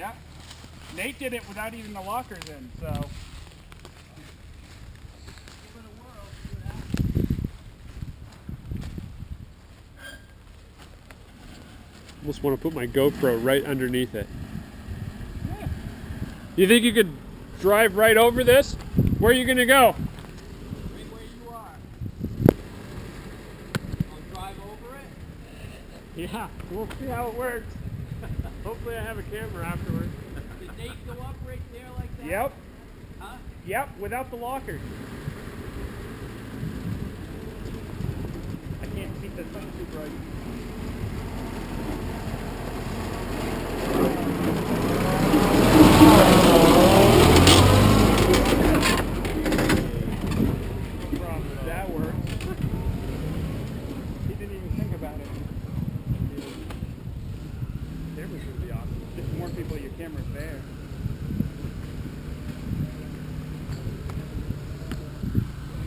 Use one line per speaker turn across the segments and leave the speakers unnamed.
Yeah. Nate did it without even the lockers in, so.
Almost want to put my GoPro right underneath it. You think you could drive right over this? Where are you gonna go?
Right where you are. I'll drive over it.
Yeah, we'll see how it works. Hopefully I have a camera afterwards.
Did they go up right there like that?
Yep.
Huh?
Yep, without the lockers. I can't see the sun too bright. No problem, that works. he didn't even think about it. There was gonna be awesome. Just more people, your camera's there.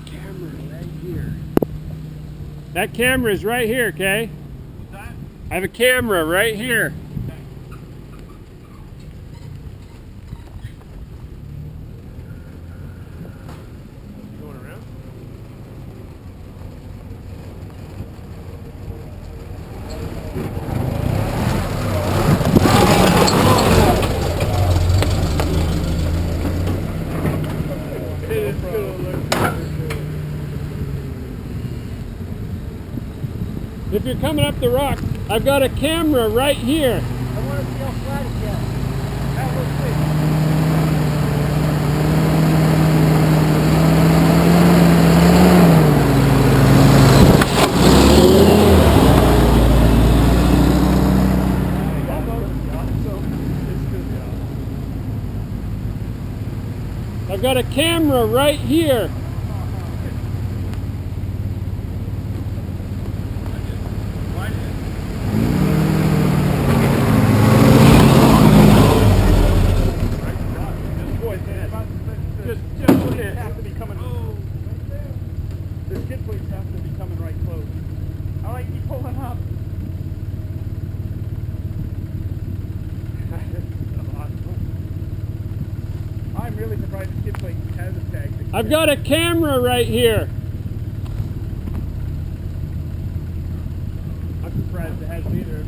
Camera right here. That camera is right here, Kay.
What's that?
I have a camera right here. If you're coming up the rock, I've got a camera right here.
I want to see how flat it gets. That was quick.
I've got a camera right here.
Just, just look at have to be coming. The skid plates have to be coming right close. I like you pulling up. I'm really surprised the skid plate hasn't tagged. it.
I've got a camera right here.
I'm surprised it hasn't either.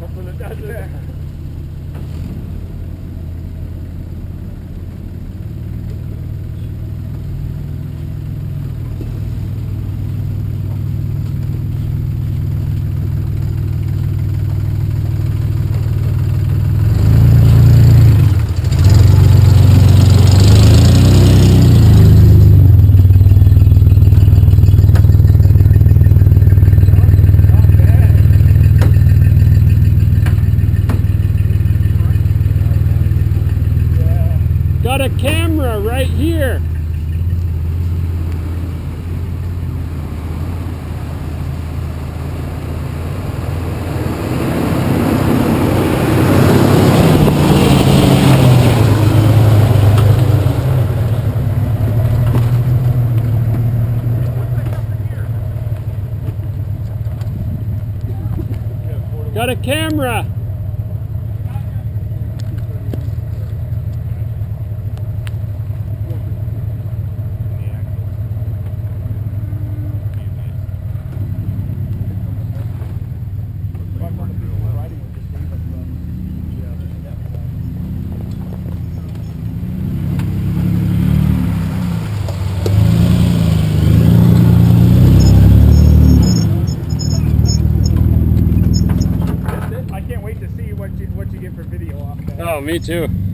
Hoping it doesn't.
A camera right here. Got a camera.
I can't wait to see what you what you get for video off that.
Oh, Oh, me too.